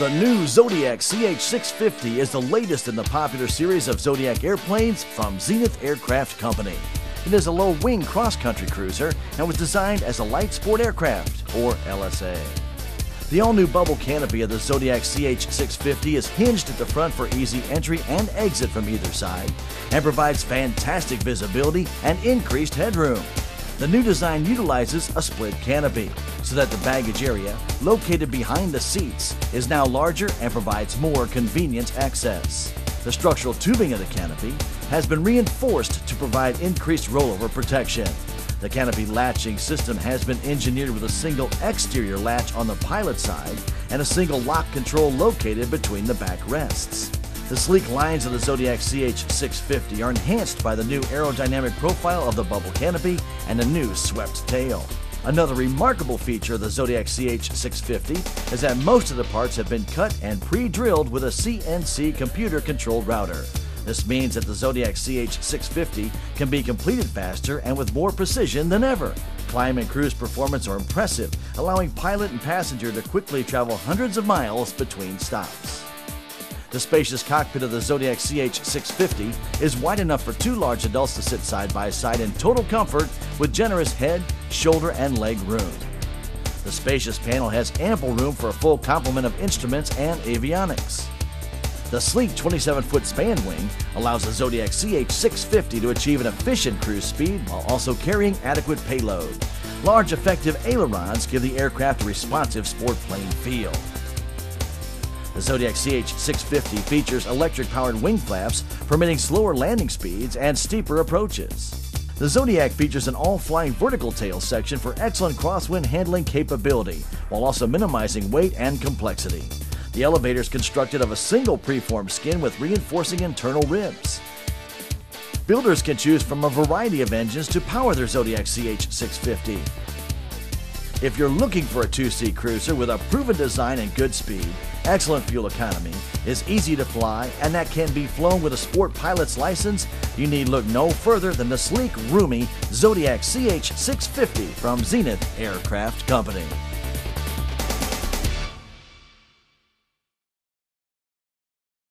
The new Zodiac CH650 is the latest in the popular series of Zodiac airplanes from Zenith Aircraft Company. It is a low wing cross country cruiser and was designed as a light sport aircraft, or LSA. The all new bubble canopy of the Zodiac CH650 is hinged at the front for easy entry and exit from either side and provides fantastic visibility and increased headroom. The new design utilizes a split canopy so that the baggage area, located behind the seats, is now larger and provides more convenient access. The structural tubing of the canopy has been reinforced to provide increased rollover protection. The canopy latching system has been engineered with a single exterior latch on the pilot side and a single lock control located between the back rests. The sleek lines of the Zodiac CH650 are enhanced by the new aerodynamic profile of the bubble canopy and a new swept tail. Another remarkable feature of the Zodiac CH650 is that most of the parts have been cut and pre-drilled with a CNC computer-controlled router. This means that the Zodiac CH650 can be completed faster and with more precision than ever. Climb and cruise performance are impressive, allowing pilot and passenger to quickly travel hundreds of miles between stops. The spacious cockpit of the Zodiac CH650 is wide enough for two large adults to sit side by side in total comfort with generous head, shoulder, and leg room. The spacious panel has ample room for a full complement of instruments and avionics. The sleek 27 foot span wing allows the Zodiac CH650 to achieve an efficient cruise speed while also carrying adequate payload. Large effective ailerons give the aircraft a responsive sport plane feel. The Zodiac CH650 features electric powered wing flaps, permitting slower landing speeds and steeper approaches. The Zodiac features an all flying vertical tail section for excellent crosswind handling capability, while also minimizing weight and complexity. The elevator is constructed of a single preformed skin with reinforcing internal ribs. Builders can choose from a variety of engines to power their Zodiac CH650. If you're looking for a two-seat cruiser with a proven design and good speed, excellent fuel economy, is easy to fly, and that can be flown with a sport pilot's license, you need look no further than the sleek, roomy Zodiac CH650 from Zenith Aircraft Company.